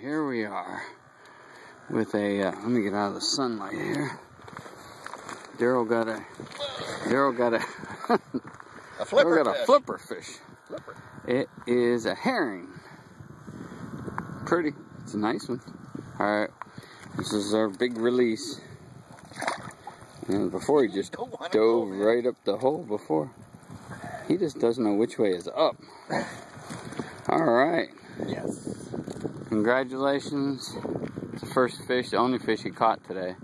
here we are with a, uh, let me get out of the sunlight here. Daryl got a, Daryl got a, a flipper got a flipper fish. Flipper. It is a herring. Pretty, it's a nice one. All right, this is our big release. And before he just dove right up the hole before. He just doesn't know which way is up. All right. Yes. Congratulations. It's the first fish, the only fish he caught today.